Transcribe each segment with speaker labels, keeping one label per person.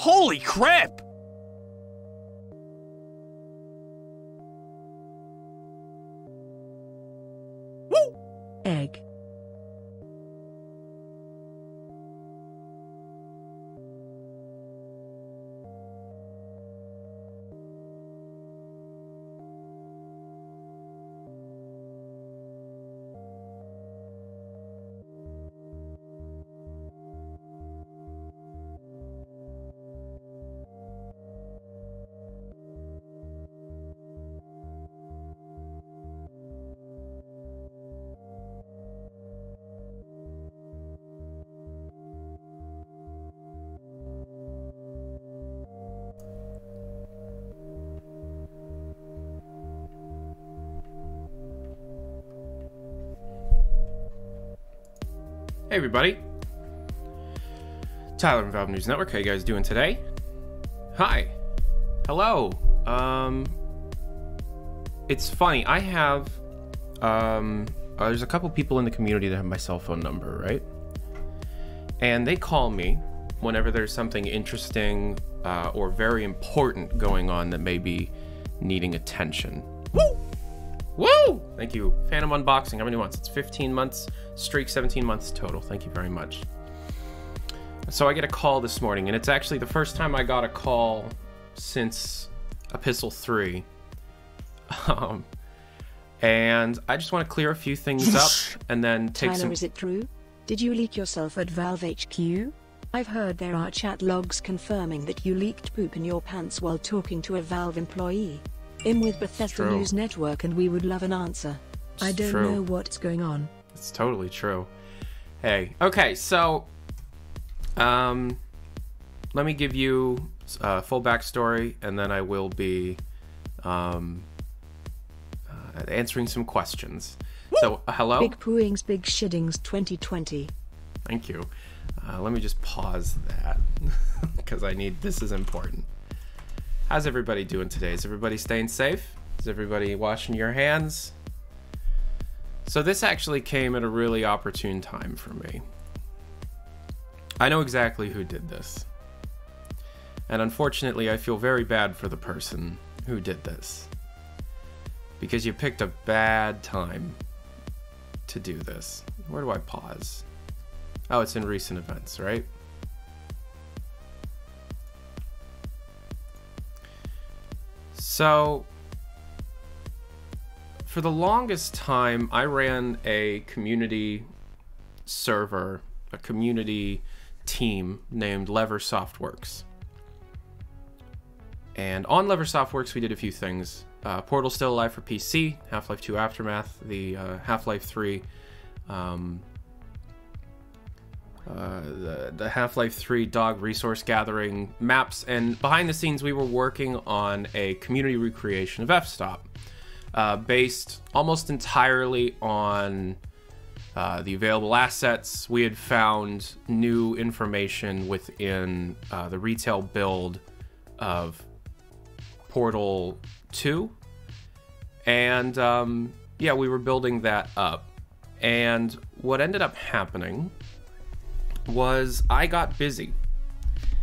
Speaker 1: Holy crap!
Speaker 2: Hey everybody. Tyler from Valve News Network. How you guys doing today? Hi. Hello. Um It's funny. I have um uh, there's a couple people in the community that have my cell phone number, right? And they call me whenever there's something interesting uh, or very important going on that may be needing attention. Thank you. Phantom Unboxing. How many months? It's 15 months. Streak 17 months total. Thank you very much. So I get a call this morning, and it's actually the first time I got a call since Epistle 3. Um, and I just want to clear a few things up and then take
Speaker 3: Tyler,
Speaker 2: some.
Speaker 3: is it true? Did you leak yourself at Valve HQ? I've heard there are chat logs confirming that you leaked poop in your pants while talking to a Valve employee. I'm with Bethesda
Speaker 2: true.
Speaker 3: News Network and we would love an answer. I don't
Speaker 2: true.
Speaker 3: know what's going on.
Speaker 2: It's totally true. Hey, okay, so um, let me give you a full backstory, and then I will be um, uh, answering some questions. So, uh, hello.
Speaker 3: Big pooings, big shittings 2020.
Speaker 2: Thank you. Uh, let me just pause that because I need this is important. How's everybody doing today? Is everybody staying safe? Is everybody washing your hands? So this actually came at a really opportune time for me. I know exactly who did this. And unfortunately, I feel very bad for the person who did this. Because you picked a bad time to do this. Where do I pause? Oh, it's in recent events, right? So, for the longest time, I ran a community server, a community team named Lever Softworks. And on Lever Softworks, we did a few things. Uh, Portal still alive for PC, Half Life 2 Aftermath, the uh, Half Life 3 um, uh, the, the Half Life 3 dog resource gathering maps. And behind the scenes, we were working on a community recreation of F Stop, uh, based almost entirely on uh, the available assets. We had found new information within uh, the retail build of Portal 2. And um, yeah, we were building that up. And what ended up happening was I got busy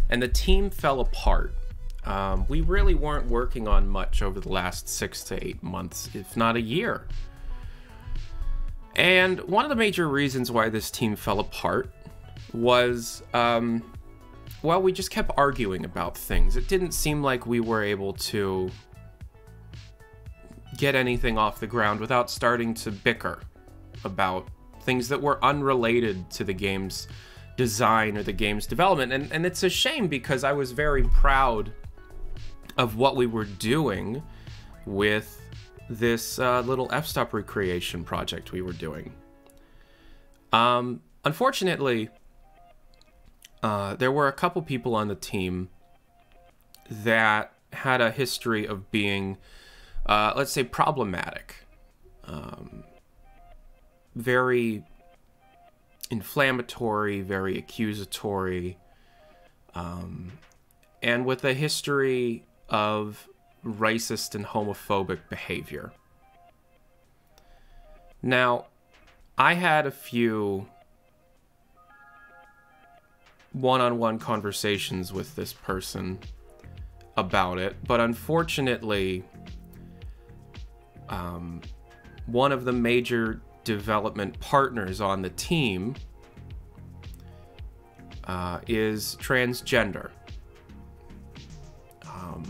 Speaker 2: and the team fell apart. Um, we really weren't working on much over the last six to eight months, if not a year. And one of the major reasons why this team fell apart was, um, well, we just kept arguing about things. It didn't seem like we were able to get anything off the ground without starting to bicker about things that were unrelated to the game's design or the game's development. And, and it's a shame because I was very proud of what we were doing with this uh, little F Stop recreation project we were doing. Um, unfortunately, uh, there were a couple people on the team that had a history of being, uh, let's say, problematic. Um, very inflammatory, very accusatory, um, and with a history of racist and homophobic behavior. Now, I had a few one-on-one conversations with this person about it, but unfortunately, um, one of the major development partners on the team uh, is transgender. Um,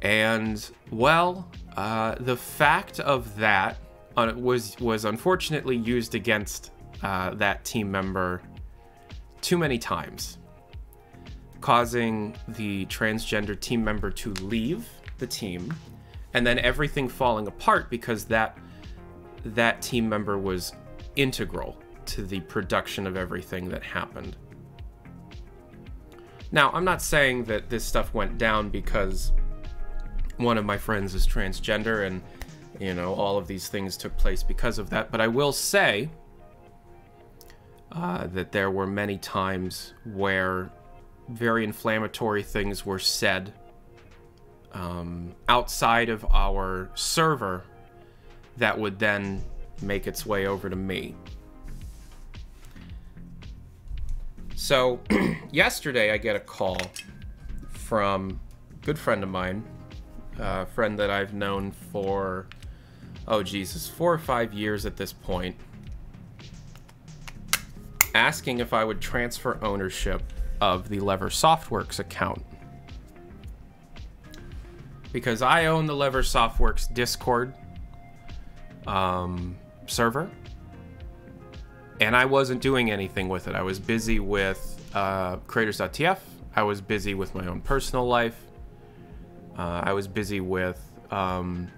Speaker 2: and well, uh, the fact of that was was unfortunately used against uh, that team member too many times, causing the transgender team member to leave the team, and then everything falling apart because that that team member was integral to the production of everything that happened. Now, I'm not saying that this stuff went down because one of my friends is transgender and, you know, all of these things took place because of that, but I will say uh, that there were many times where very inflammatory things were said um, outside of our server that would then make its way over to me. So, yesterday I get a call from a good friend of mine, a friend that I've known for, oh Jesus, four or five years at this point, asking if I would transfer ownership of the Lever Softworks account. Because I own the Lever Softworks Discord um, server, and I wasn't doing anything with it. I was busy with uh, creators.tf. I was busy with my own personal life. Uh, I was busy with, um,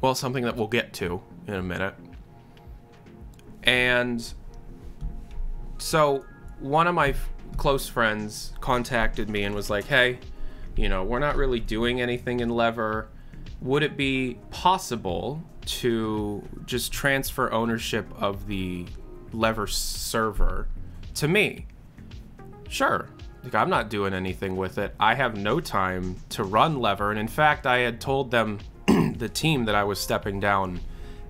Speaker 2: well, something that we'll get to in a minute. And so one of my close friends contacted me and was like, hey, you know, we're not really doing anything in Lever. Would it be possible to just transfer ownership of the Lever server to me? Sure. Like, I'm not doing anything with it. I have no time to run Lever. And in fact, I had told them, the team, that I was stepping down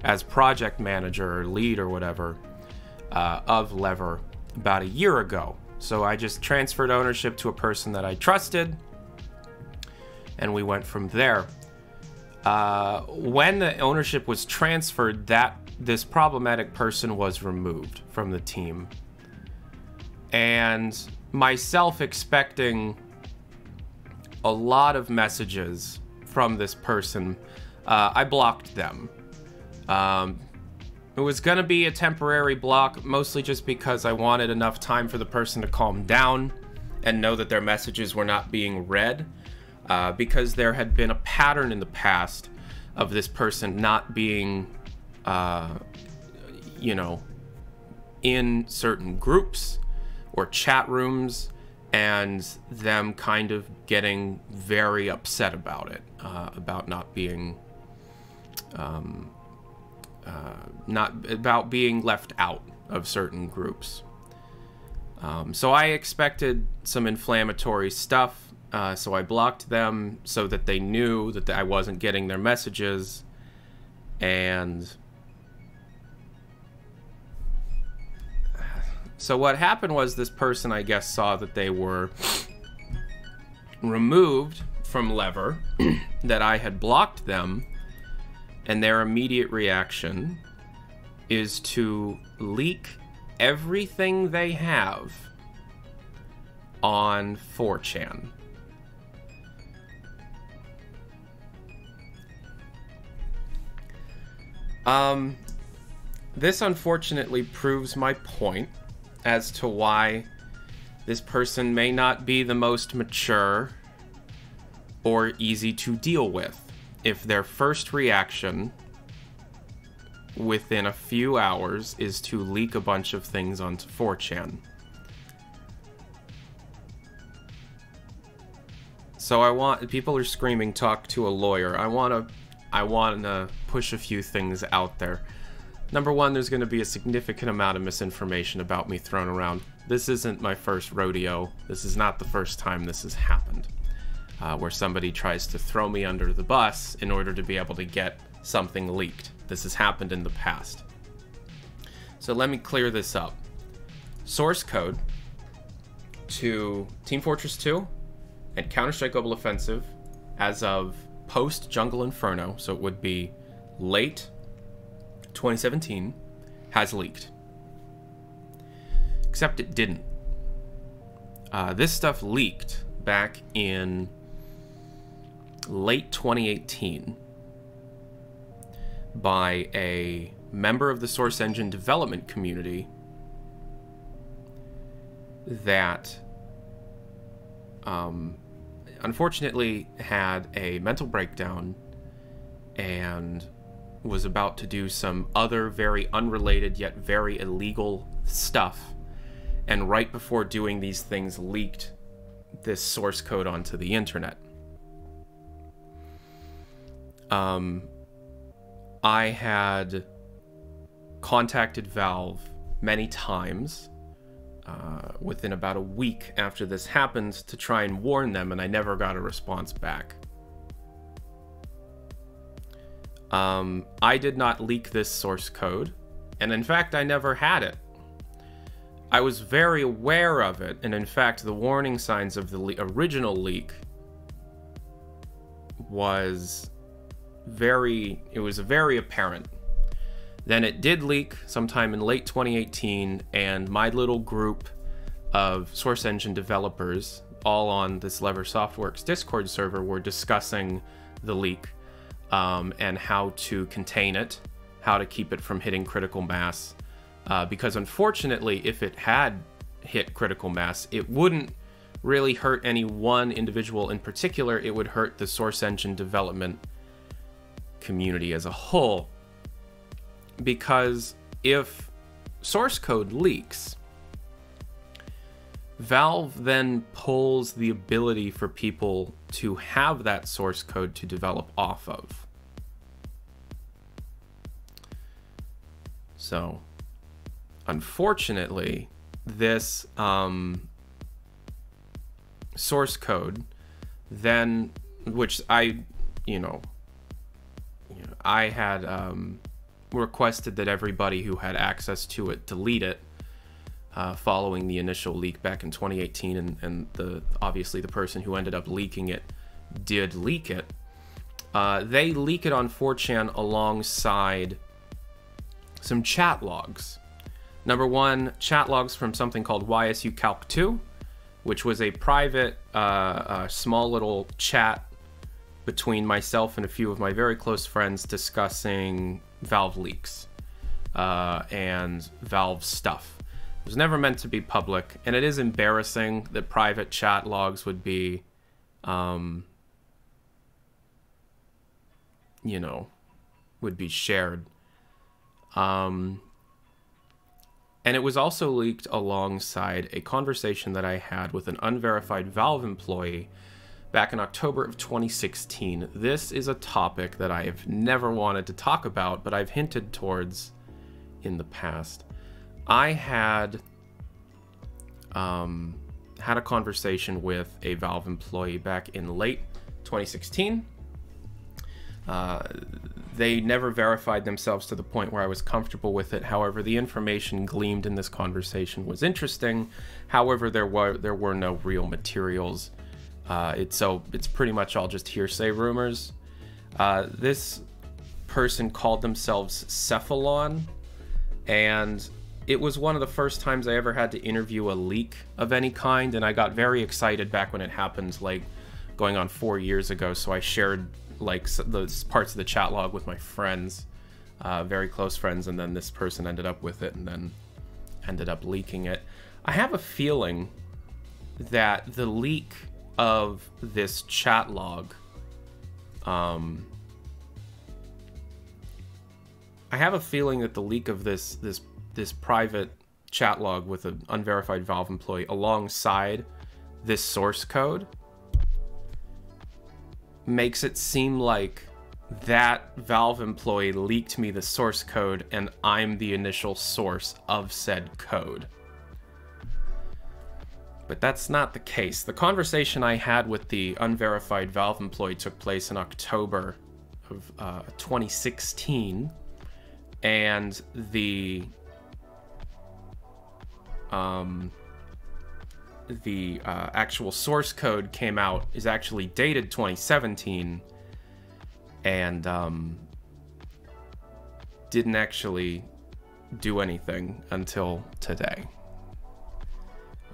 Speaker 2: as project manager or lead or whatever uh, of Lever about a year ago. So I just transferred ownership to a person that I trusted, and we went from there. Uh, when the ownership was transferred, that this problematic person was removed from the team, and myself expecting a lot of messages from this person, uh, I blocked them. Um, it was gonna be a temporary block, mostly just because I wanted enough time for the person to calm down and know that their messages were not being read. Uh, because there had been a pattern in the past of this person not being, uh, you know, in certain groups or chat rooms and them kind of getting very upset about it, uh, about not being um, uh, not about being left out of certain groups. Um, so I expected some inflammatory stuff. Uh, so I blocked them so that they knew that I wasn't getting their messages. And so what happened was this person, I guess, saw that they were removed from Lever, that I had blocked them and their immediate reaction is to leak everything they have on 4chan. Um, this unfortunately proves my point as to why this person may not be the most mature or easy to deal with if their first reaction within a few hours is to leak a bunch of things onto 4chan. So I want people are screaming talk to a lawyer. I want to I want to push a few things out there. Number 1, there's going to be a significant amount of misinformation about me thrown around. This isn't my first rodeo. This is not the first time this has happened uh, where somebody tries to throw me under the bus in order to be able to get something leaked. This has happened in the past. So let me clear this up. Source code to Team Fortress 2 and Counter Strike Global Offensive as of post Jungle Inferno, so it would be late 2017, has leaked. Except it didn't. Uh, this stuff leaked back in late 2018 by a member of the Source Engine development community that um, unfortunately had a mental breakdown and was about to do some other very unrelated yet very illegal stuff. And right before doing these things, leaked this source code onto the internet. Um, I had contacted Valve many times uh, within about a week after this happened to try and warn them, and I never got a response back. Um, I did not leak this source code, and in fact, I never had it. I was very aware of it, and in fact, the warning signs of the le- original leak was very, it was very apparent then it did leak sometime in late 2018, and my little group of Source Engine developers, all on this Lever Softworks Discord server, were discussing the leak um, and how to contain it, how to keep it from hitting critical mass. Uh, because unfortunately, if it had hit critical mass, it wouldn't really hurt any one individual in particular, it would hurt the Source Engine development community as a whole because if source code leaks, Valve then pulls the ability for people to have that source code to develop off of. So, unfortunately, this um, source code then, which I, you know, I had um, requested that everybody who had access to it delete it uh, following the initial leak back in 2018 and, and the obviously the person who ended up leaking it did leak it. Uh, they leak it on 4chan alongside some chat logs. Number one chat logs from something called ysu calc 2 which was a private uh, uh, small little chat between myself and a few of my very close friends discussing Valve leaks uh, and Valve stuff. It was never meant to be public, and it is embarrassing that private chat logs would be, um, you know, would be shared. Um, and it was also leaked alongside a conversation that I had with an unverified Valve employee back in October of 2016. This is a topic that I have never wanted to talk about, but I've hinted towards in the past. I had um, had a conversation with a Valve employee back in late 2016. Uh, they never verified themselves to the point where I was comfortable with it. However, the information gleamed in this conversation was interesting. However, there were there were no real materials uh, it's so it's pretty much all just hearsay rumors. Uh, this person called themselves Cephalon, and it was one of the first times I ever had to interview a leak of any kind, and I got very excited back when it happened, like going on four years ago. So I shared like those parts of the chat log with my friends, uh, very close friends, and then this person ended up with it, and then ended up leaking it. I have a feeling that the leak of this chat log, um, I have a feeling that the leak of this this this private chat log with an unverified Valve employee alongside this source code makes it seem like that Valve employee leaked me the source code and I'm the initial source of said code. But that's not the case. The conversation I had with the unverified Valve employee took place in October of uh, 2016, and the um, the uh, actual source code came out is actually dated 2017 and um, didn't actually do anything until today.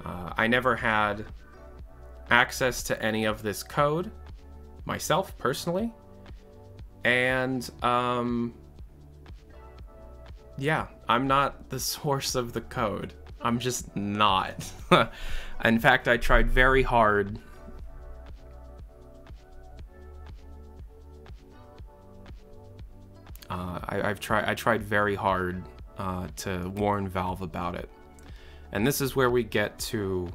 Speaker 2: Uh, I never had access to any of this code myself personally. And, um, yeah, I'm not the source of the code. I'm just not. In fact, I tried very hard. Uh, I, have tried. I tried very hard uh, to warn Valve about it, and this is where we get to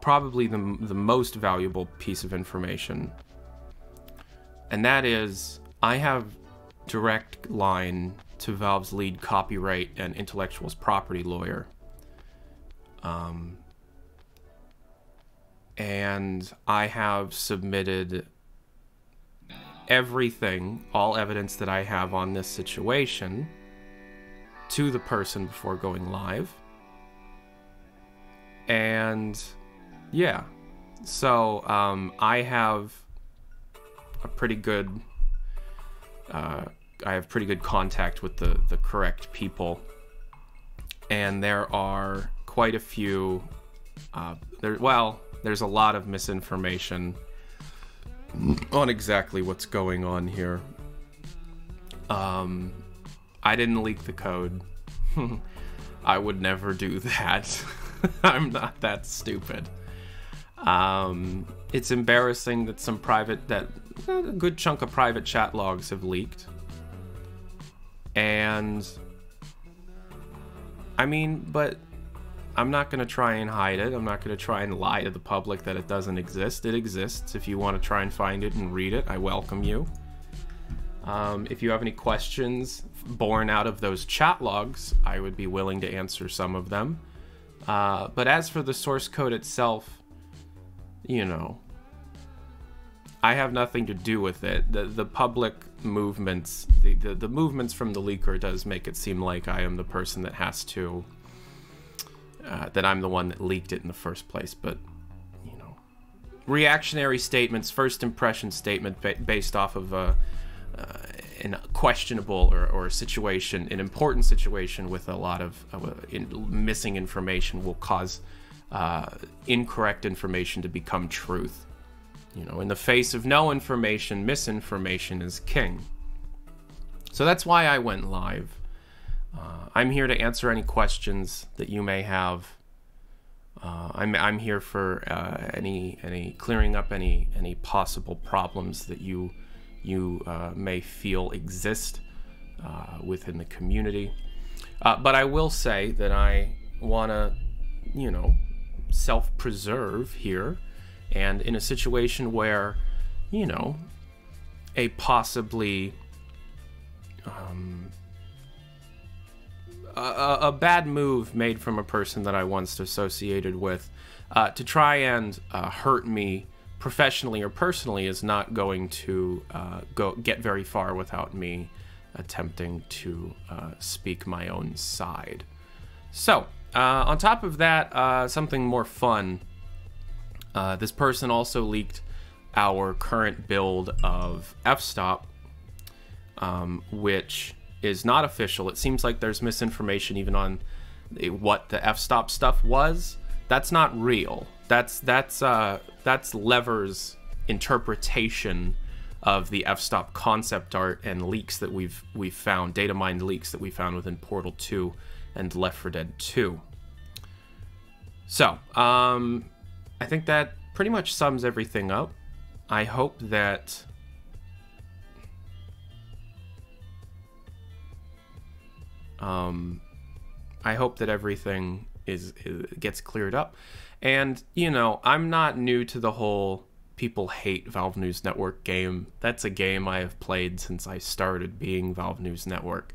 Speaker 2: probably the the most valuable piece of information, and that is I have direct line to Valve's lead copyright and intellectual property lawyer. Um, and I have submitted everything, all evidence that I have on this situation, to the person before going live. And yeah, so um, I have a pretty good. Uh, I have pretty good contact with the the correct people, and there are quite a few. Uh, there, well, there's a lot of misinformation on exactly what's going on here. Um, I didn't leak the code. I would never do that. I'm not that stupid. Um, it's embarrassing that some private that a good chunk of private chat logs have leaked. And I mean, but I'm not going to try and hide it. I'm not going to try and lie to the public that it doesn't exist. It exists. If you want to try and find it and read it, I welcome you. Um, if you have any questions born out of those chat logs, I would be willing to answer some of them. Uh, but as for the source code itself, you know, I have nothing to do with it. The the public movements, the, the, the movements from the leaker does make it seem like I am the person that has to uh, that I'm the one that leaked it in the first place. But you know, reactionary statements, first impression statement ba- based off of a uh, an questionable or, or a situation, an important situation with a lot of, uh, in, missing information will cause uh, incorrect information to become truth. You know, in the face of no information, misinformation is king. So that's why I went live. Uh, I'm here to answer any questions that you may have. Uh, I'm, I'm here for uh, any any clearing up any any possible problems that you you uh, may feel exist uh, within the community. Uh, but I will say that I want to, you know, self-preserve here, and in a situation where, you know, a possibly um, a, a, bad move made from a person that I once associated with uh, to try and uh, hurt me professionally or personally is not going to uh, go get very far without me attempting to uh, speak my own side. So, uh, on top of that, uh, something more fun. this person also leaked our current build of f-stop, um, which is not official. It seems like there's misinformation even on what the f-stop stuff was. That's not real. That's that's uh, that's Lever's interpretation of the f-stop concept art and leaks that we've we've found, data mined leaks that we found within Portal 2 and Left 4 Dead 2. So, um, I think that pretty much sums everything up. I hope that Um, I hope that everything is, is gets cleared up. And you know, I'm not new to the whole people hate Valve News Network game. That's a game I have played since I started being Valve News Network.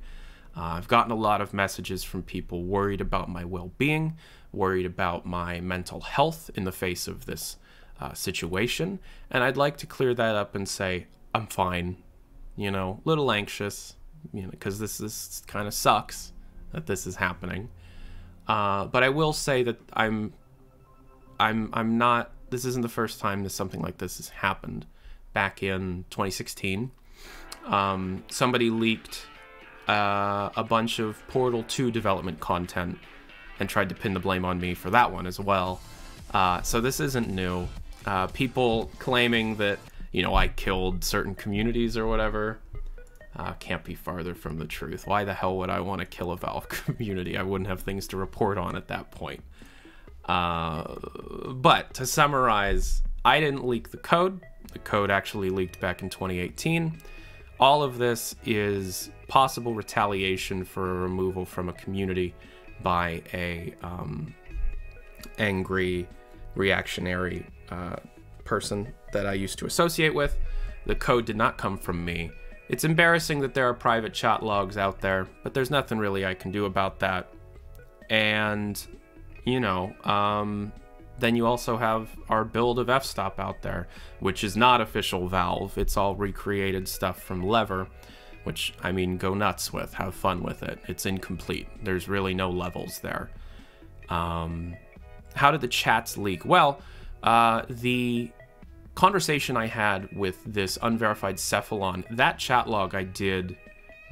Speaker 2: Uh, I've gotten a lot of messages from people worried about my well being, worried about my mental health in the face of this uh, situation. And I'd like to clear that up and say, I'm fine. You know, a little anxious, you know, because this this kind of sucks that this is happening. Uh, but I will say that I'm I'm I'm not. This isn't the first time that something like this has happened. Back in 2016, um, somebody leaked uh, a bunch of Portal 2 development content and tried to pin the blame on me for that one as well. Uh, so this isn't new. Uh, people claiming that you know I killed certain communities or whatever uh, can't be farther from the truth. Why the hell would I want to kill a Valve community? I wouldn't have things to report on at that point. Uh, but to summarize, I didn't leak the code. The code actually leaked back in 2018. All of this is possible retaliation for a removal from a community by a um, angry, reactionary uh, person that I used to associate with. The code did not come from me. It's embarrassing that there are private chat logs out there, but there's nothing really I can do about that. And, you know, um, then you also have our build of f-stop out there, which is not official Valve. It's all recreated stuff from Lever, which, I mean, go nuts with. Have fun with it. It's incomplete. There's really no levels there. Um, how did the chats leak? Well, uh, the conversation I had with this unverified Cephalon, that chat log I did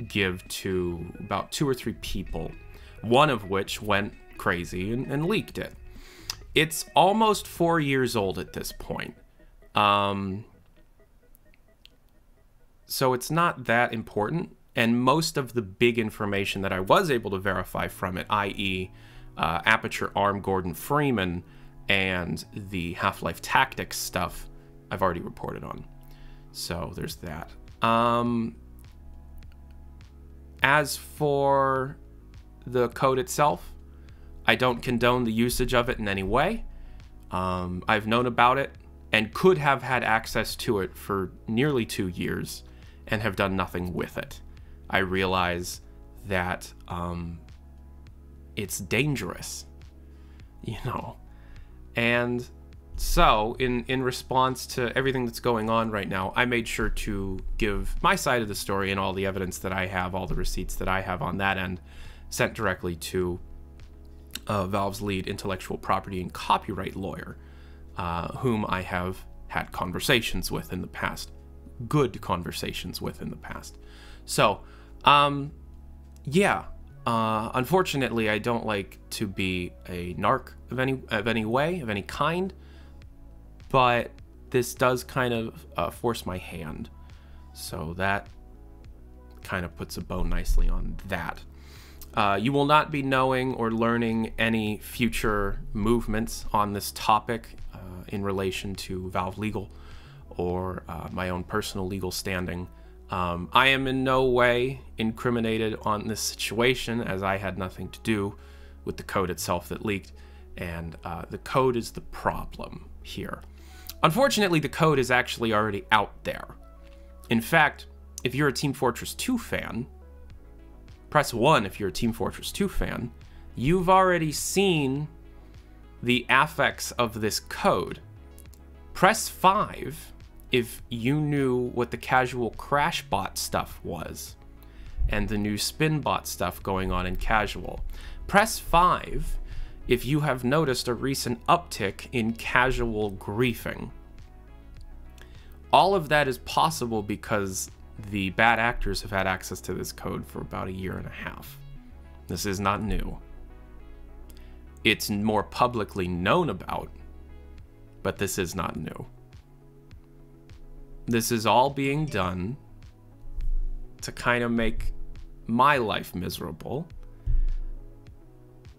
Speaker 2: give to about two or three people, one of which went crazy and, and leaked it. It's almost four years old at this point. Um, so it's not that important. And most of the big information that I was able to verify from it, i.e., uh, Aperture Arm Gordon Freeman and the Half Life Tactics stuff, I've already reported on. So there's that. Um, as for the code itself, I don't condone the usage of it in any way. Um, I've known about it and could have had access to it for nearly two years and have done nothing with it. I realize that um, it's dangerous, you know, and so, in, in response to everything that's going on right now, I made sure to give my side of the story and all the evidence that I have, all the receipts that I have on that end, sent directly to uh, Valve's lead intellectual property and copyright lawyer, uh, whom I have had conversations with in the past. Good conversations with in the past. So, um, yeah. Uh, unfortunately, I don't like to be a narc of any of any way, of any kind but this does kind of uh, force my hand. So that kind of puts a bow nicely on that. Uh, you will not be knowing or learning any future movements on this topic uh, in relation to Valve Legal or uh, my own personal legal standing. Um, I am in no way incriminated on this situation as I had nothing to do with the code itself that leaked, and uh, the code is the problem here. Unfortunately, the code is actually already out there. In fact, if you're a Team Fortress 2 fan, press 1 if you're a Team Fortress 2 fan, you've already seen the affix of this code. Press 5 if you knew what the casual crash bot stuff was and the new spin bot stuff going on in casual. Press 5 if you have noticed a recent uptick in casual griefing. All of that is possible because the bad actors have had access to this code for about a year and a half. This is not new. It's more publicly known about, but this is not new. This is all being done to kind of make my life miserable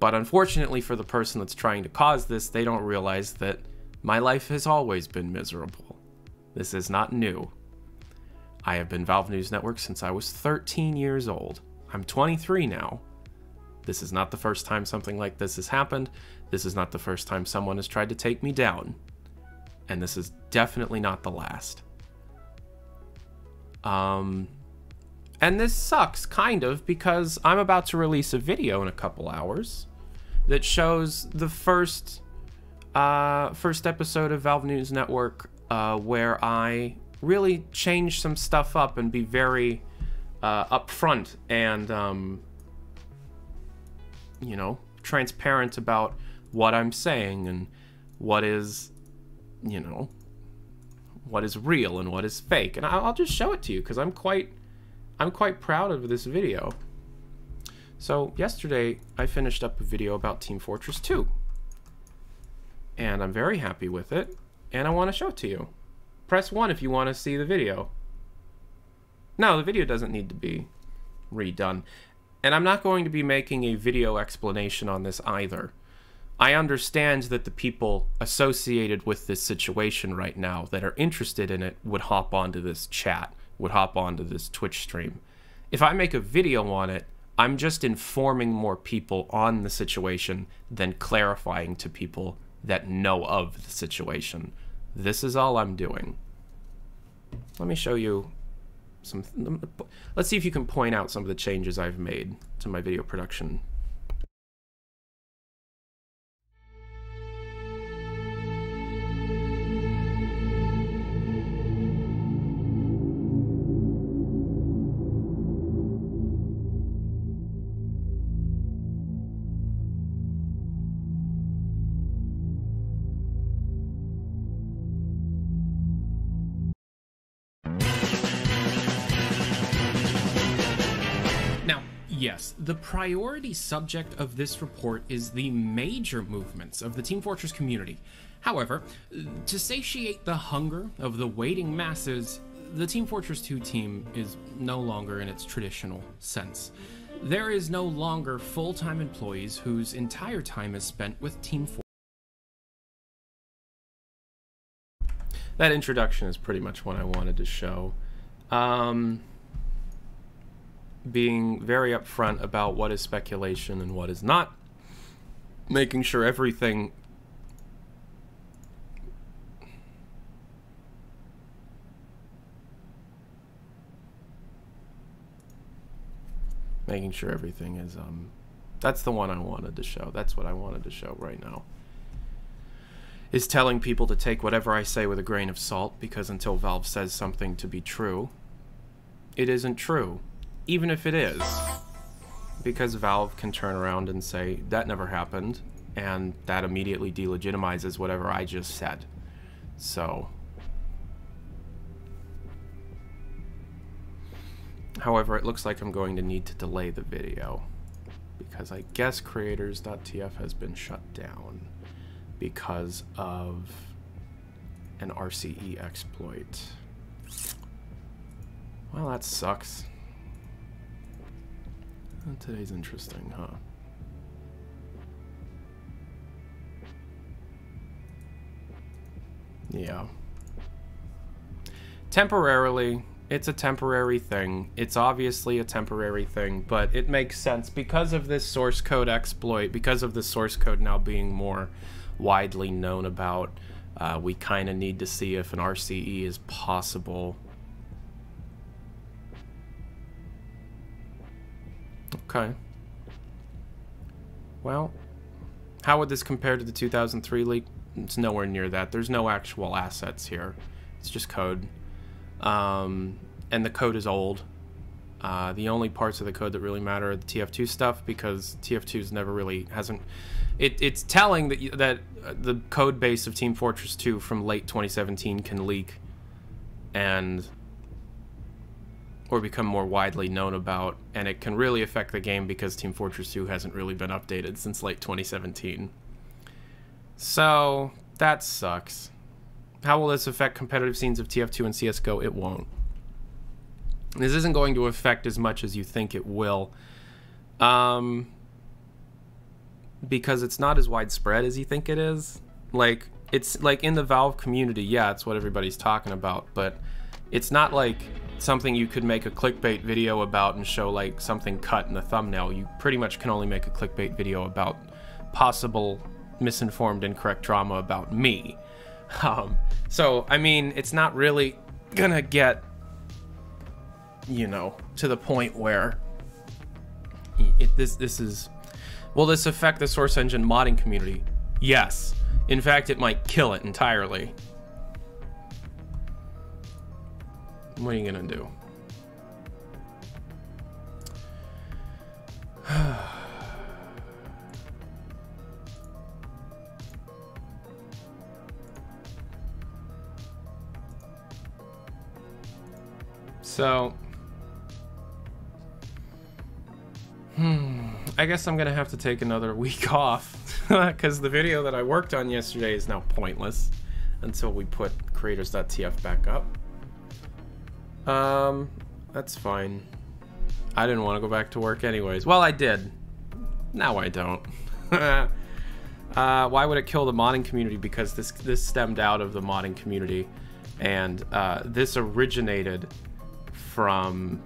Speaker 2: but unfortunately for the person that's trying to cause this, they don't realize that my life has always been miserable. This is not new. I have been Valve News Network since I was 13 years old. I'm 23 now. This is not the first time something like this has happened. This is not the first time someone has tried to take me down. And this is definitely not the last. Um, and this sucks, kind of, because I'm about to release a video in a couple hours that shows the first uh, first episode of Valve News Network uh, where I really change some stuff up and be very uh, upfront and um, you know transparent about what I'm saying and what is, you know, what is real and what is fake. And I'll just show it to you because I'm quite, I'm quite proud of this video. So yesterday I finished up a video about Team Fortress 2. And I'm very happy with it. And I want to show it to you. Press 1 if you want to see the video. No, the video doesn't need to be redone. And I'm not going to be making a video explanation on this either. I understand that the people associated with this situation right now that are interested in it would hop onto this chat, would hop onto this Twitch stream. If I make a video on it, I'm just informing more people on the situation than clarifying to people that know of the situation. This is all I'm doing. Let me show you some. Let's see if you can point out some of the changes I've made to my video production the priority subject of this report is the major movements of the Team Fortress community. However, to satiate the hunger of the waiting masses, the Team Fortress 2 team is no longer in its traditional sense. There is no longer full time employees whose entire time is spent with Team Fortress. That introduction is pretty much what I wanted to show. Um, being very upfront about what is speculation and what is not, making sure everything making sure everything is um that's the one I wanted to show. That's what I wanted to show right now. Is telling people to take whatever I say with a grain of salt because until Valve says something to be true, it isn't true even if it is. Because Valve can turn around and say, that never happened, and that immediately delegitimizes whatever I just said. So... However, it looks like I'm going to need to delay the video because I guess creators.tf has been shut down because of an RCE exploit. Well, that sucks. Today's interesting, huh? Yeah. Temporarily, it's a temporary thing. It's obviously a temporary thing, but it makes sense because of this source code exploit, because of the source code now being more widely known about. Uh, we kind of need to see if an RCE is possible Okay. Well, how would this compare to the 2003 leak? It's nowhere near that. There's no actual assets here. It's just code. Um, and the code is old. Uh, the only parts of the code that really matter are the TF2 stuff because TF2's never really hasn't. It, it's telling that you, that uh, the code base of Team Fortress 2 from late 2017 can leak, and or become more widely known about, and it can really affect the game because Team Fortress 2 hasn't really been updated since late 2017. So, that sucks. How will this affect competitive scenes of TF2 and CSGO? It won't. This isn't going to affect as much as you think it will. Um, because it's not as widespread as you think it is. Like, it's like in the Valve community, yeah, it's what everybody's talking about, but it's not like something you could make a clickbait video about and show like something cut in the thumbnail. You pretty much can only make a clickbait video about possible misinformed incorrect drama about me. Um, so, I mean, it's not really gonna get, you know, to the point where it, this, this is, will this affect the Source Engine modding community? Yes. In fact, it might kill it entirely. What are you gonna do? so, hmm, I guess I'm gonna have to take another week off because the video that I worked on yesterday is now pointless until we put creators.tf back up. Um, that's fine. I didn't want to go back to work anyways. Well, I did. Now I don't. uh, why would it kill the modding community? Because this this stemmed out of the modding community, and uh, this originated from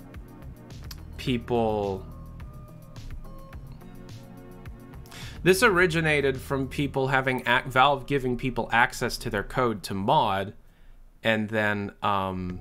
Speaker 2: people. This originated from people having Valve giving people access to their code to mod, and then um,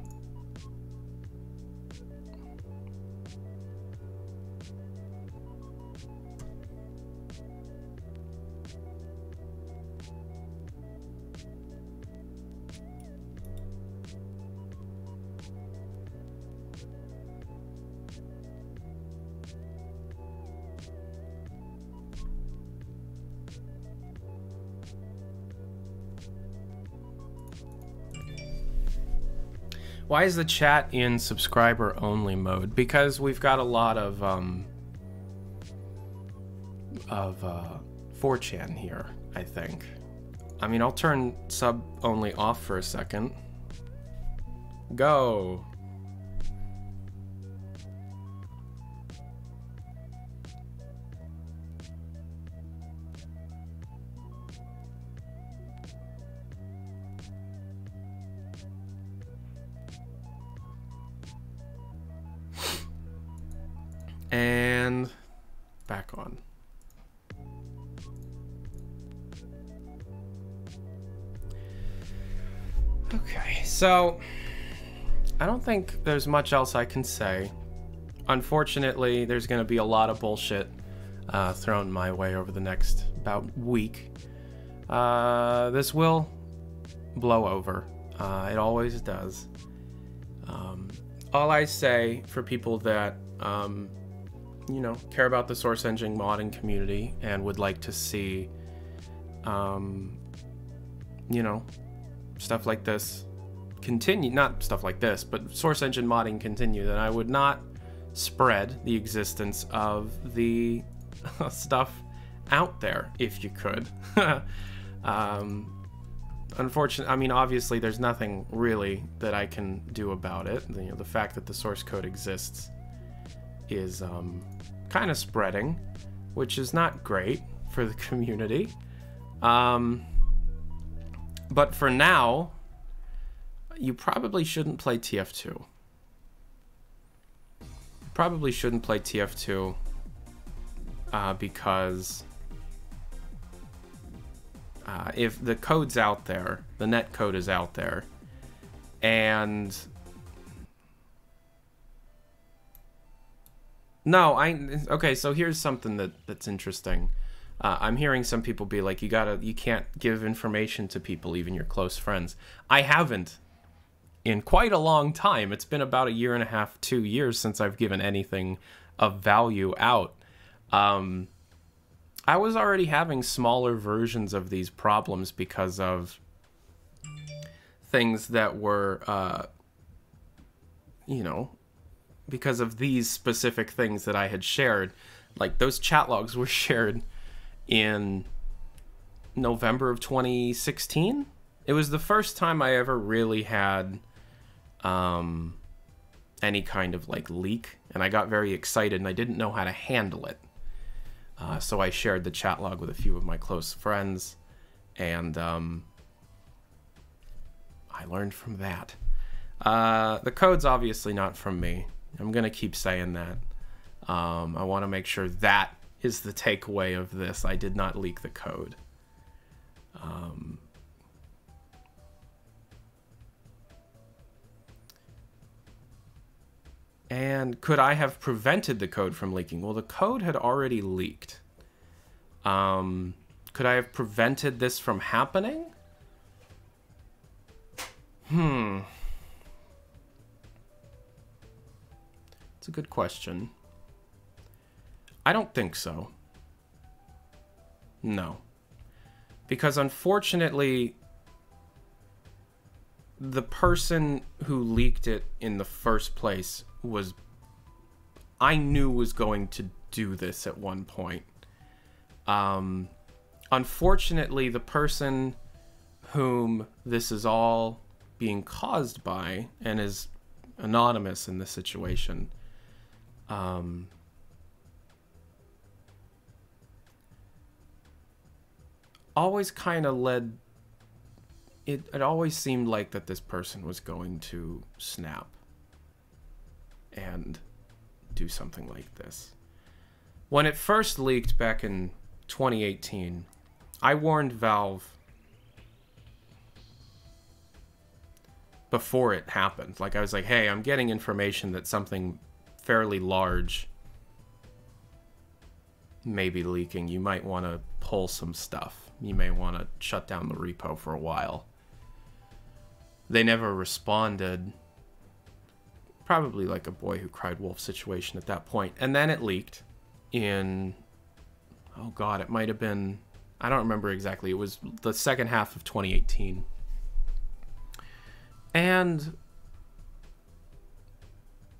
Speaker 2: Why is the chat in subscriber only mode? Because we've got a lot of um of uh 4chan here, I think. I mean, I'll turn sub only off for a second. Go. So I don't think there's much else I can say. Unfortunately, there's going to be a lot of bullshit uh, thrown my way over the next about week. Uh, this will blow over. Uh, it always does. Um, all I say for people that um, you know care about the Source Engine modding community and would like to see, um, you know, stuff like this continue. Not stuff like this, but Source Engine modding continue. Then I would not spread the existence of the stuff out there if you could. um, unfortunately, I mean, obviously, there's nothing really that I can do about it. You know, the fact that the source code exists is um, kind of spreading, which is not great for the community. Um, but for now, you probably shouldn't play TF2. Probably shouldn't play TF2 uh, because uh, if the code's out there, the net code is out there, and no, I okay. So here's something that that's interesting. Uh, I'm hearing some people be like, "You gotta, you can't give information to people, even your close friends." I haven't in quite a long time. It's been about a year and a half, two years since I've given anything of value out. Um, I was already having smaller versions of these problems because of things that were, uh, you know, because of these specific things that I had shared. Like those chat logs were shared in November of 2016. It was the first time I ever really had um, any kind of like leak, and I got very excited and I didn't know how to handle it. Uh, so I shared the chat log with a few of my close friends, and um, I learned from that. Uh, the code's obviously not from me. I'm gonna keep saying that. Um, I want to make sure that is the takeaway of this. I did not leak the code. Um, And could I have prevented the code from leaking? Well, the code had already leaked. Um, could I have prevented this from happening? Hmm. It's a good question. I don't think so. No. Because unfortunately, the person who leaked it in the first place was I knew was going to do this at one point. Um, unfortunately, the person whom this is all being caused by and is anonymous in this situation, um, always kind of led it, it always seemed like that this person was going to snap and do something like this. When it first leaked back in 2018, I warned Valve before it happened. Like, I was like, hey, I'm getting information that something fairly large may be leaking. You might want to pull some stuff. You may want to shut down the repo for a while. They never responded. Probably like a boy who cried wolf situation at that point. And then it leaked in, oh God, it might have been, I don't remember exactly. It was the second half of 2018. And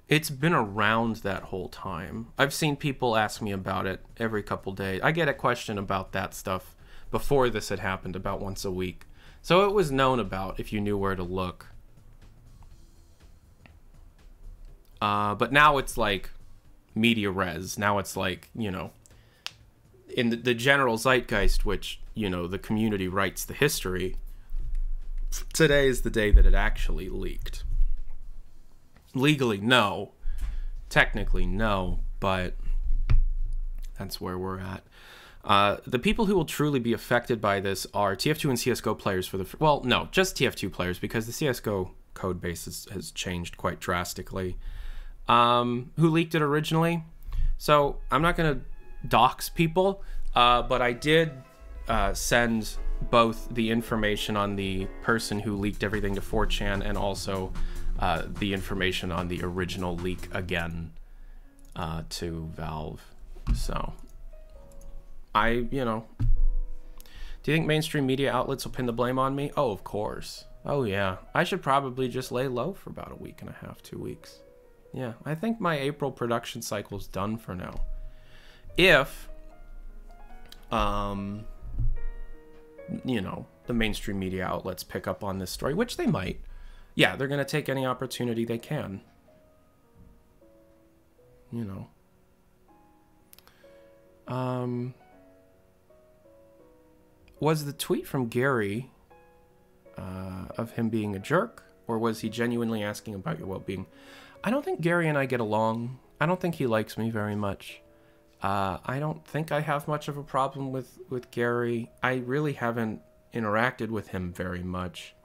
Speaker 2: it's been around that whole time. I've seen people ask me about it every couple days. I get a question about that stuff before this had happened about once a week. So it was known about if you knew where to look. Uh, but now it's like media res. Now it's like, you know, in the, the general zeitgeist, which, you know, the community writes the history, today is the day that it actually leaked. Legally, no. Technically, no, but that's where we're at. Uh, the people who will truly be affected by this are TF2 and CSGO players for the... Well, no, just TF2 players because the CSGO code base has, has changed quite drastically. Um, who leaked it originally? So I'm not going to dox people, uh, but I did uh, send both the information on the person who leaked everything to 4chan and also uh, the information on the original leak again uh, to Valve. So I, you know, do you think mainstream media outlets will pin the blame on me? Oh, of course. Oh, yeah. I should probably just lay low for about a week and a half, two weeks. Yeah, I think my April production cycle's done for now. If, um, you know, the mainstream media outlets pick up on this story, which they might. Yeah, they're going to take any opportunity they can. You know. Um, was the tweet from Gary uh, of him being a jerk, or was he genuinely asking about your well being? I don't think Gary and I get along. I don't think he likes me very much. Uh, I don't think I have much of a problem with, with Gary. I really haven't interacted with him very much.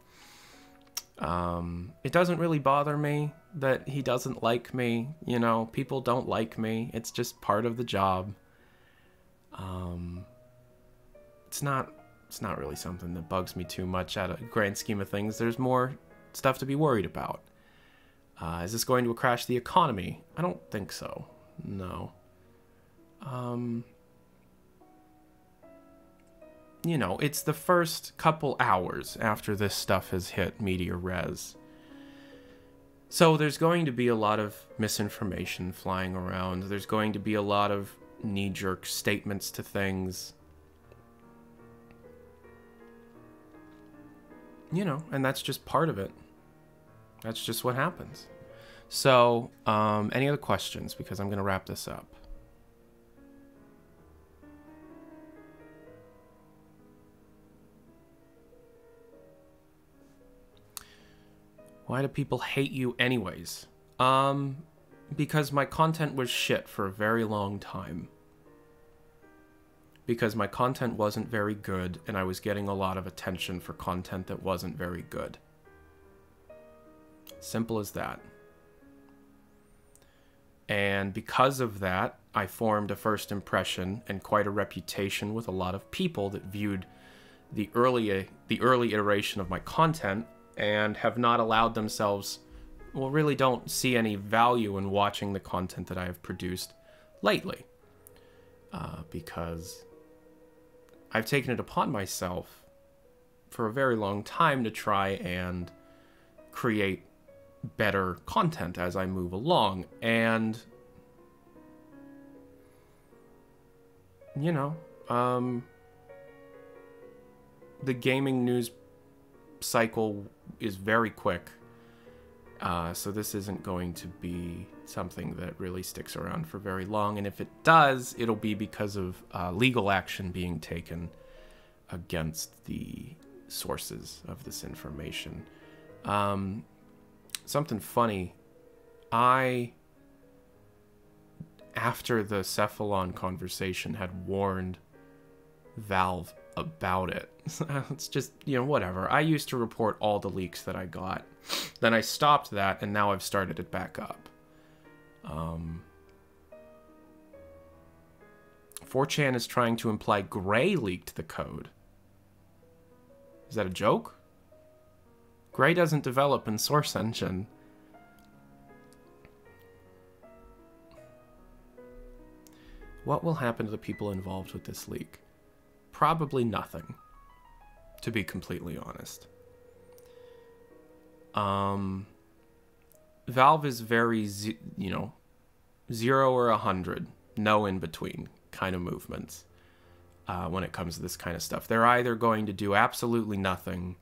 Speaker 2: Um, it doesn't really bother me that he doesn't like me. You know, people don't like me. It's just part of the job. Um, it's not it's not really something that bugs me too much at a grand scheme of things. There's more stuff to be worried about. Uh, is this going to crash the economy? I don't think so. No. Um, you know, it's the first couple hours after this stuff has hit media res. So there's going to be a lot of misinformation flying around. There's going to be a lot of knee jerk statements to things. you know, and that's just part of it. That's just what happens. So, um, any other questions? Because I'm going to wrap this up. Why do people hate you anyways? Um, because my content was shit for a very long time because my content wasn't very good and I was getting a lot of attention for content that wasn't very good. Simple as that. And because of that, I formed a first impression and quite a reputation with a lot of people that viewed the early the early iteration of my content and have not allowed themselves well really don't see any value in watching the content that I have produced lately. Uh, because I've taken it upon myself for a very long time to try and create better content as I move along. And, you know, um, the gaming news cycle is very quick. Uh, so this isn't going to be something that really sticks around for very long. And if it does, it'll be because of uh, legal action being taken against the sources of this information. Um, something funny. I, after the Cephalon conversation, had warned Valve about it. it's just, you know, whatever. I used to report all the leaks that I got. Then I stopped that, and now I've started it back up. Um, 4chan is trying to imply Gray leaked the code. Is that a joke? Gray doesn't develop in Source Engine. What will happen to the people involved with this leak? Probably nothing, to be completely honest. Um, Valve is very, you know, zero or a hundred, no in between kind of movements uh, when it comes to this kind of stuff. They're either going to do absolutely nothing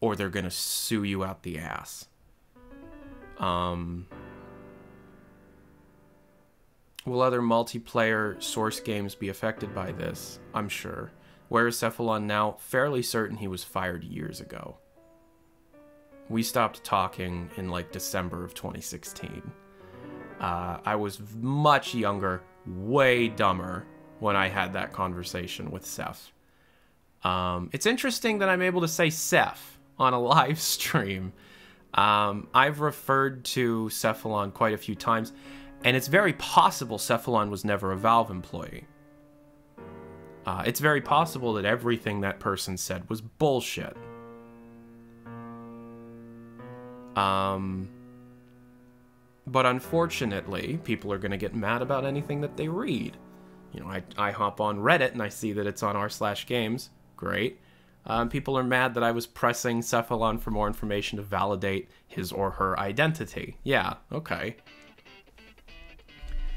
Speaker 2: or they're going to sue you out the ass. Um, will other multiplayer source games be affected by this? I'm sure. Where is Cephalon now? Fairly certain he was fired years ago. We stopped talking in like December of 2016. Uh, I was much younger, way dumber when I had that conversation with Seth. Um, it's interesting that I'm able to say Seth on a live stream. Um, I've referred to Cephalon quite a few times, and it's very possible Cephalon was never a Valve employee. Uh, it's very possible that everything that person said was bullshit. Um, but unfortunately, people are going to get mad about anything that they read. You know, I, I hop on Reddit and I see that it's on r slash games. Great. Um, people are mad that I was pressing Cephalon for more information to validate his or her identity. Yeah, okay.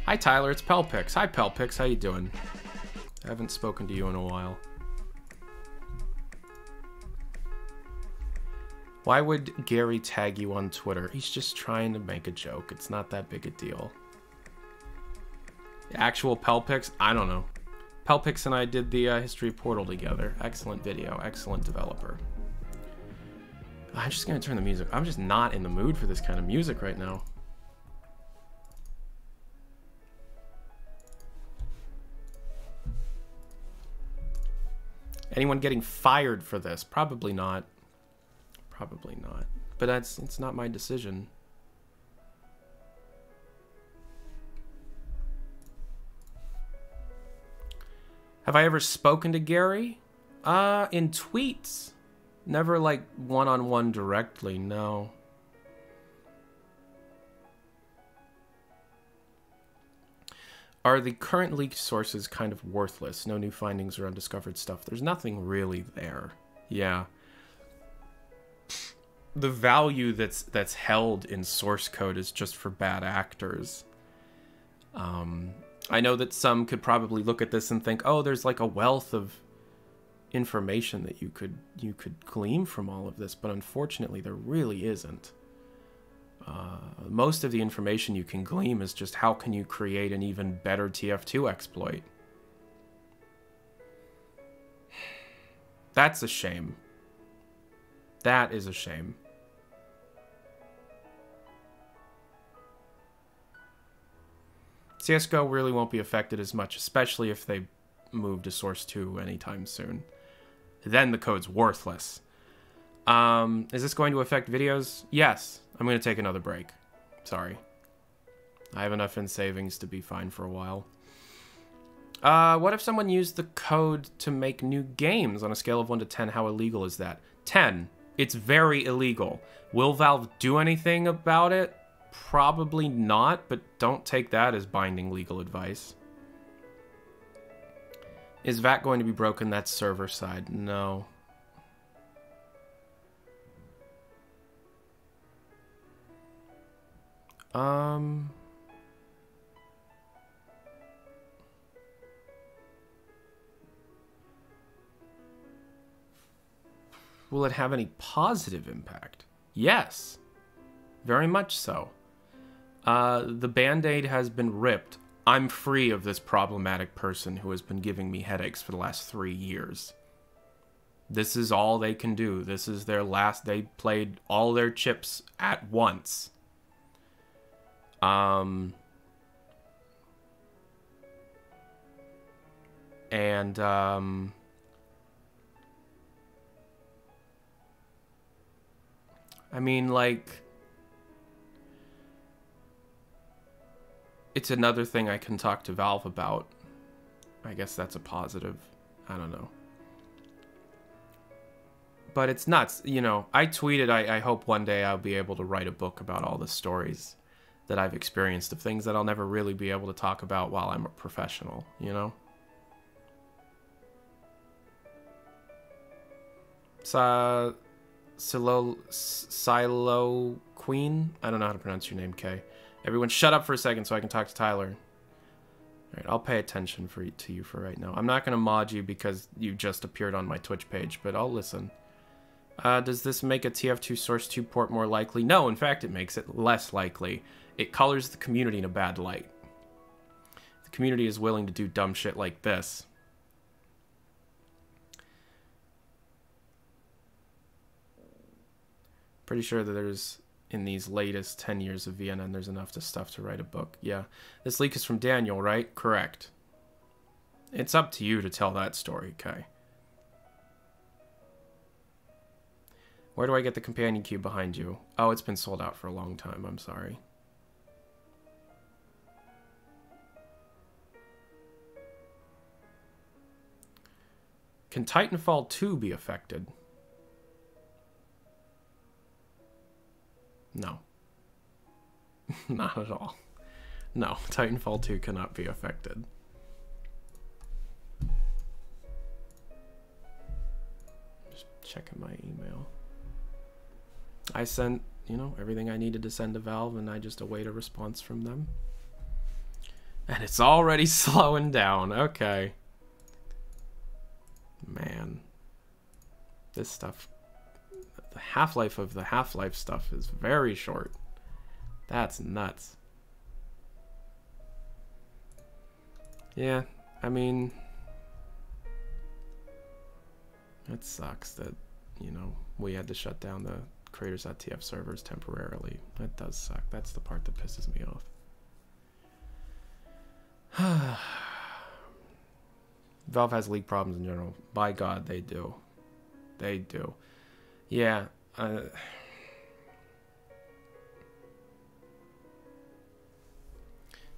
Speaker 2: Hi Tyler, it's Pelpix. Hi Pelpix, how you doing? I haven't spoken to you in a while. Why would Gary tag you on Twitter? He's just trying to make a joke. It's not that big a deal. Actual Pelpix? I don't know. Pelpix and I did the uh, History Portal together. Excellent video. Excellent developer. I'm just to turn the music. I'm just not in the mood for this kind of music right now. Anyone getting fired for this? Probably not. Probably not. But that's it's not my decision. Have I ever spoken to Gary? Uh, in tweets. Never like one on one directly, no. Are the current leaked sources kind of worthless? No new findings or undiscovered stuff. There's nothing really there. Yeah. The value that's that's held in source code is just for bad actors. Um, I know that some could probably look at this and think, "Oh, there's like a wealth of information that you could you could glean from all of this," but unfortunately, there really isn't. Uh, most of the information you can glean is just how can you create an even better TF2 exploit. That's a shame. That is a shame. CSGO really won't be affected as much, especially if they move to Source 2 anytime soon. Then the code's worthless. Um, is this going to affect videos? Yes. I'm going to take another break. Sorry. I have enough in savings to be fine for a while. Uh, what if someone used the code to make new games on a scale of 1 to 10? How illegal is that? 10. It's very illegal. Will Valve do anything about it? Probably not, but don't take that as binding legal advice. Is VAC going to be broken? That's server side. No. Um. Will it have any positive impact? Yes. Very much so. Uh, the band aid has been ripped. I'm free of this problematic person who has been giving me headaches for the last three years. This is all they can do. This is their last. They played all their chips at once. Um. And, um. I mean, like, it's another thing I can talk to Valve about. I guess that's a positive. I don't know. But it's nuts. You know, I tweeted, I, I hope one day I'll be able to write a book about all the stories that I've experienced of things that I'll never really be able to talk about while I'm a professional, you know? So, Silo Silo Queen. I don't know how to pronounce your name, Kay. Everyone, shut up for a second so I can talk to Tyler. All right, I'll pay attention for to you for right now. I'm not gonna mod you because you just appeared on my Twitch page, but I'll listen. Uh, does this make a TF2 Source 2 port more likely? No, in fact, it makes it less likely. It colors the community in a bad light. The community is willing to do dumb shit like this. Pretty sure that there's in these latest 10 years of VNN, there's enough to stuff to write a book. Yeah. This leak is from Daniel, right? Correct. It's up to you to tell that story, Kai. Where do I get the companion cube behind you? Oh, it's been sold out for a long time. I'm sorry. Can Titanfall 2 be affected? No. Not at all. No, Titanfall 2 cannot be affected. Just checking my email. I sent, you know, everything I needed to send to Valve and I just await a response from them. And it's already slowing down. Okay. Man. This stuff the half-life of the half-life stuff is very short. That's nuts. Yeah, I mean, it sucks that, you know, we had to shut down the creators.tf servers temporarily. That does suck. That's the part that pisses me off. Valve has leak problems in general. By God, they do. They do. Yeah. Uh,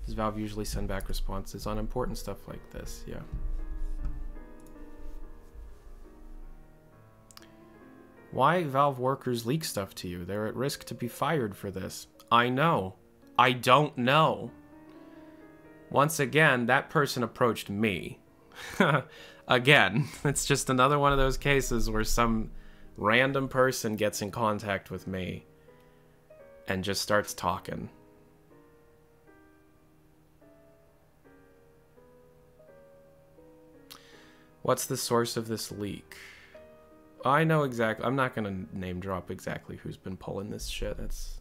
Speaker 2: does Valve usually send back responses on important stuff like this? Yeah. Why Valve workers leak stuff to you? They're at risk to be fired for this. I know. I don't know. Once again, that person approached me. again, it's just another one of those cases where some random person gets in contact with me and just starts talking. What's the source of this leak? I know exactly. I'm not going to name drop exactly who's been pulling this shit. That's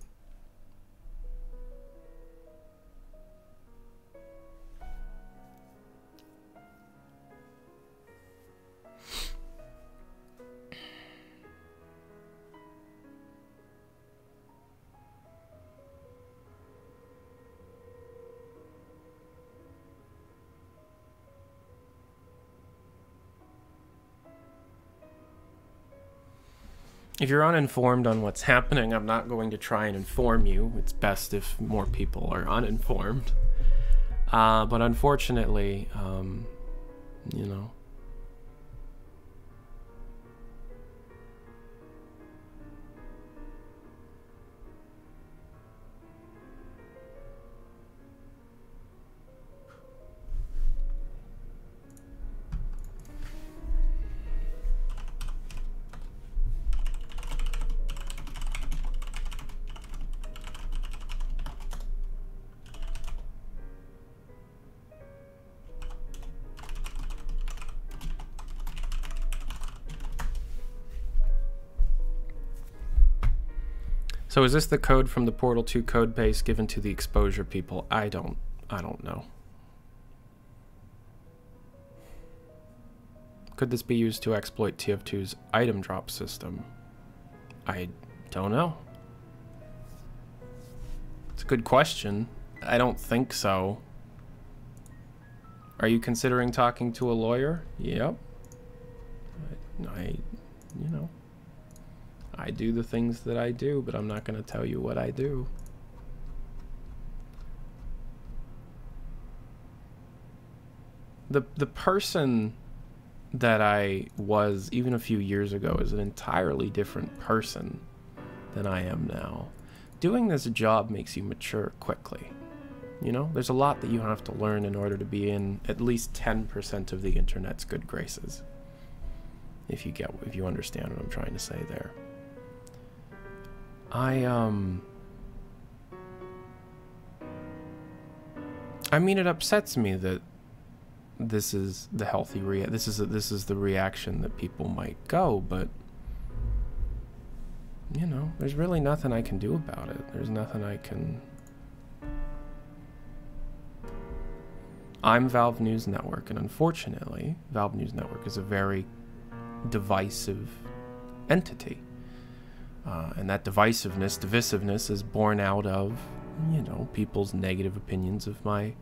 Speaker 2: if you're uninformed on what's happening, I'm not going to try and inform you. It's best if more people are uninformed. Uh, but unfortunately, um, you know, So is this the code from the Portal 2 code base given to the exposure people? I don't I don't know. Could this be used to exploit TF2's item drop system? I don't know. It's a good question. I don't think so. Are you considering talking to a lawyer? Yep. I, I you know, I do the things that I do, but I'm not going to tell you what I do. The the person that I was even a few years ago is an entirely different person than I am now. Doing this job makes you mature quickly. You know, there's a lot that you have to learn in order to be in at least 10% of the internet's good graces. If you get if you understand what I'm trying to say there. I um I mean it upsets me that this is the healthy rea this is a, this is the reaction that people might go, but you know, there's really nothing I can do about it. There's nothing I can I'm Valve News Network, and unfortunately, Valve News Network is a very divisive entity. Uh, and that divisiveness, divisiveness, is born out of, you know, people's negative opinions of my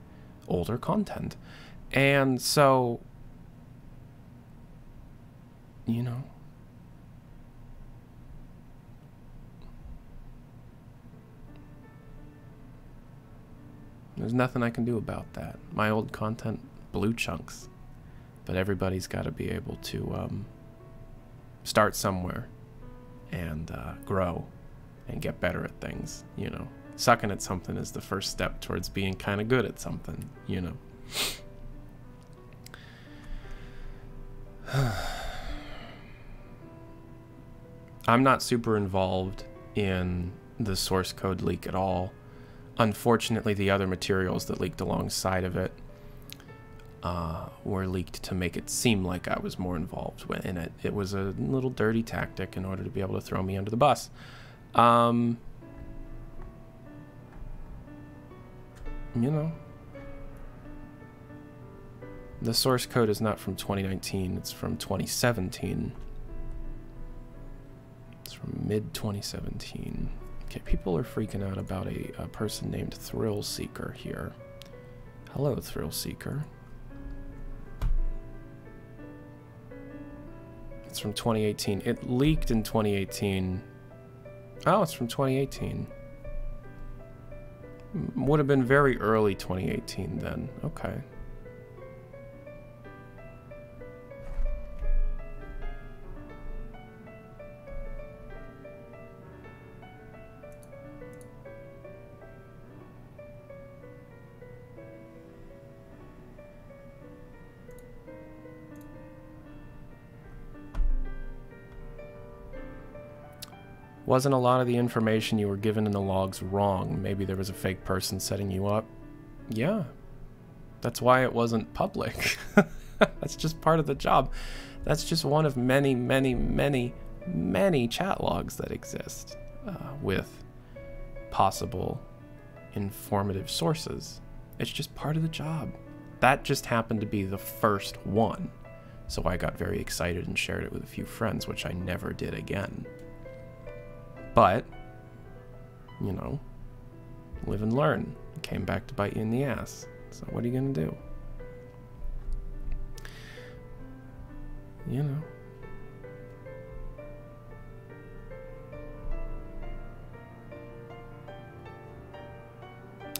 Speaker 2: older content. And so, you know, there's nothing I can do about that. My old content blew chunks, but everybody's got to be able to um, start somewhere and uh, grow and get better at things, you know. Sucking at something is the first step towards being kind of good at something, you know. I'm not super involved in the source code leak at all. Unfortunately, the other materials that leaked alongside of it uh, were leaked to make it seem like I was more involved in it. It was a little dirty tactic in order to be able to throw me under the bus. Um, you know, the source code is not from 2019, it's from 2017. It's from mid 2017. Okay, people are freaking out about a, a person named Thrill Seeker here. Hello, Thrill Seeker. It's from 2018. It leaked in 2018. Oh, it's from 2018. Would have been very early 2018 then. Okay. Wasn't a lot of the information you were given in the logs wrong? Maybe there was a fake person setting you up? Yeah. That's why it wasn't public. That's just part of the job. That's just one of many, many, many, many chat logs that exist uh, with possible informative sources. It's just part of the job. That just happened to be the first one. So I got very excited and shared it with a few friends, which I never did again. But, you know, live and learn. came back to bite you in the ass. So what are you going to do? You know.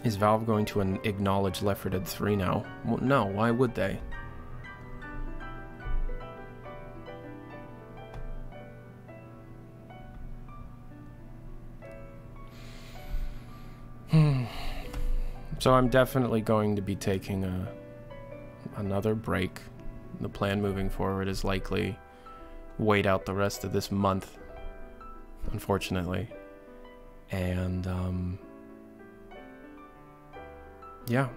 Speaker 2: Is Valve going to acknowledge Left 4 Dead 3 now? Well, no, why would they? So I'm definitely going to be taking a another break. The plan moving forward is likely wait out the rest of this month, unfortunately. And um yeah.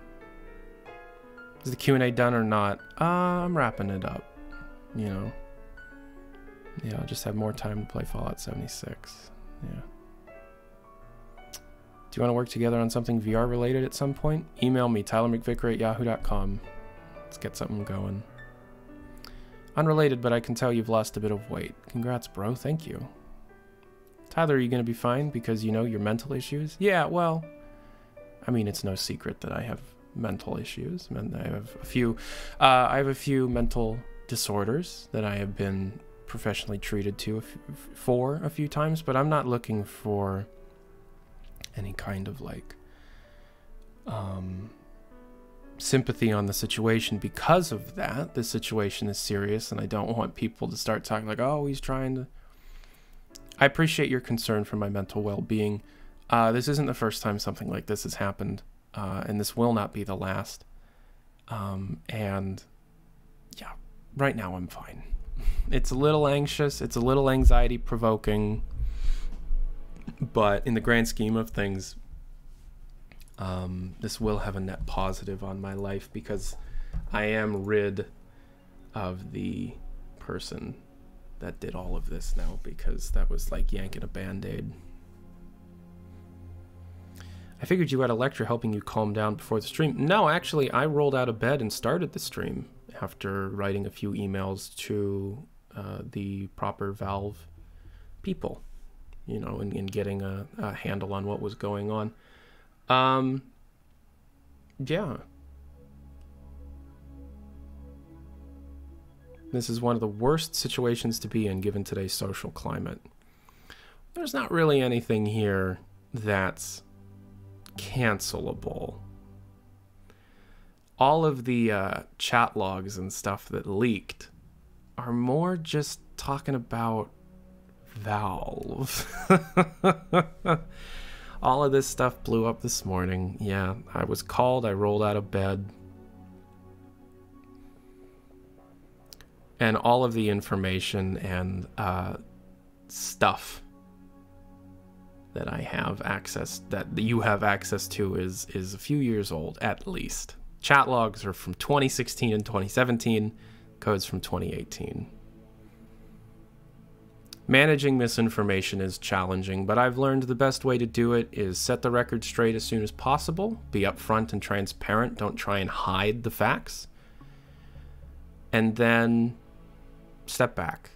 Speaker 2: Is the Q&A done or not? Uh, I'm wrapping it up, you know. Yeah, I'll just have more time to play Fallout 76. Yeah. Do you want to work together on something VR related at some point? Email me, tylermcvicker at yahoo.com. Let's get something going. Unrelated, but I can tell you've lost a bit of weight. Congrats, bro. Thank you. Tyler, are you going to be fine because you know your mental issues? Yeah, well, I mean, it's no secret that I have mental issues. I have a few, uh, I have a few mental disorders that I have been professionally treated to for a few times, but I'm not looking for any kind of like um, sympathy on the situation because of that. The situation is serious, and I don't want people to start talking like, "Oh, he's trying to." I appreciate your concern for my mental well-being. Uh, this isn't the first time something like this has happened, uh, and this will not be the last. Um, and yeah, right now I'm fine. It's a little anxious. It's a little anxiety provoking but in the grand scheme of things, um, this will have a net positive on my life because I am rid of the person that did all of this now because that was like yanking a band aid. I figured you had a lecture helping you calm down before the stream. No, actually, I rolled out of bed and started the stream after writing a few emails to uh, the proper Valve people you know, in, in getting a, a handle on what was going on. Um, yeah. This is one of the worst situations to be in given today's social climate. There's not really anything here that's cancelable. All of the uh, chat logs and stuff that leaked are more just talking about Valve. All of this stuff blew up this morning. Yeah, I was called, I rolled out of bed. And all of the information and uh, stuff that I have access that you have access to is is a few years old at least. Chat logs are from 2016 and 2017, codes from 2018. Managing misinformation is challenging, but I've learned the best way to do it is set the record straight as soon as possible, be upfront and transparent, don't try and hide the facts, and then step back,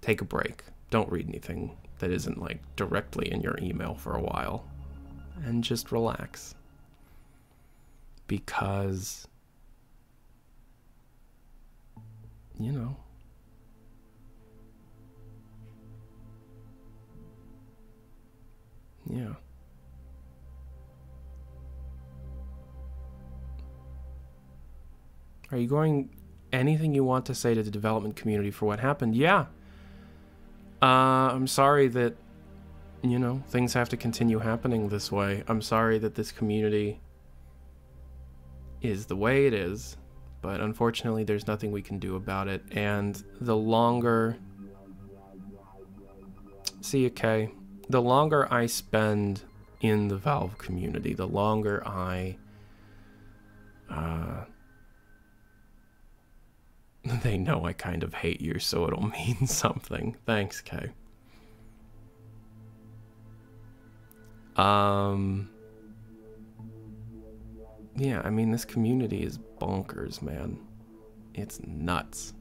Speaker 2: take a break. Don't read anything that isn't like directly in your email for a while, and just relax. Because, you know, Are you going anything you want to say to the development community for what happened? Yeah. Uh, I'm sorry that, you know, things have to continue happening this way. I'm sorry that this community is the way it is, but unfortunately, there's nothing we can do about it. And the longer. See you, Kay the longer I spend in the Valve community, the longer I uh, they know I kind of hate you, so it'll mean something. Thanks, Kay. Um Yeah, I mean this community is bonkers, man. It's nuts.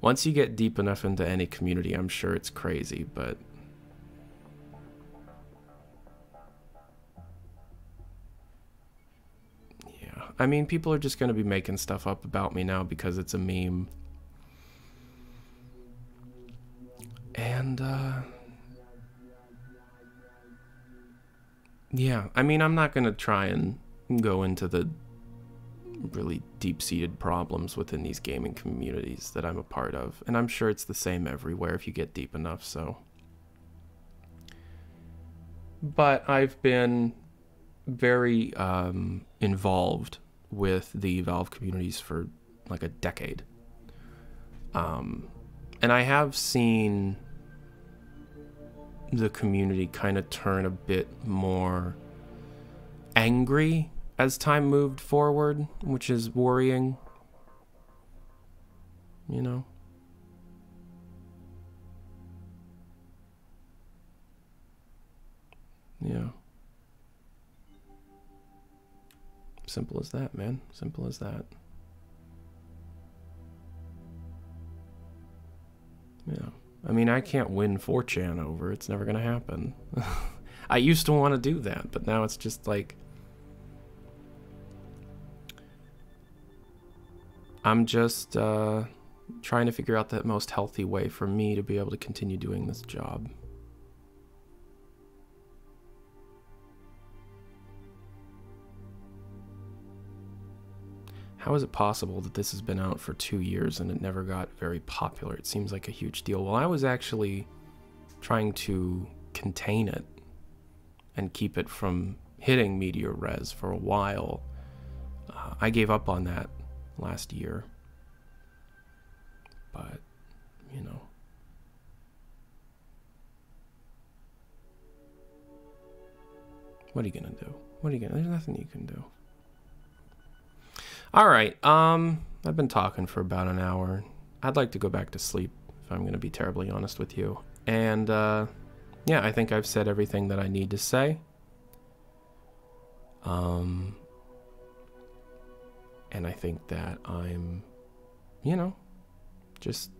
Speaker 2: Once you get deep enough into any community, I'm sure it's crazy, but I mean, people are just going to be making stuff up about me now because it's a meme. And, uh. Yeah, I mean, I'm not going to try and go into the really deep seated problems within these gaming communities that I'm a part of. And I'm sure it's the same everywhere if you get deep enough, so. But I've been very um, involved with the Valve communities for like a decade. Um, and I have seen the community kind of turn a bit more angry as time moved forward, which is worrying. You know? Simple as that, man. Simple as that. Yeah. I mean, I can't win 4chan over. It's never going to happen. I used to want to do that, but now it's just like. I'm just uh, trying to figure out the most healthy way for me to be able to continue doing this job. How is it possible that this has been out for two years and it never got very popular? It seems like a huge deal. Well, I was actually trying to contain it and keep it from hitting meteor res for a while. Uh, I gave up on that last year. But, you know. What are you going to do? What are you going to There's nothing you can do. All right. Um, I've been talking for about an hour. I'd like to go back to sleep, if I'm going to be terribly honest with you. And, uh, yeah, I think I've said everything that I need to say. Um, and I think that I'm, you know, just,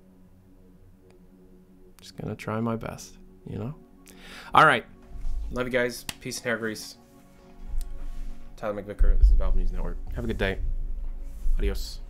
Speaker 2: just gonna try my best, you know. All right, love you guys. Peace and hair grease. Tyler McVicker. This is Valve News Network. Have a good day. Adiós.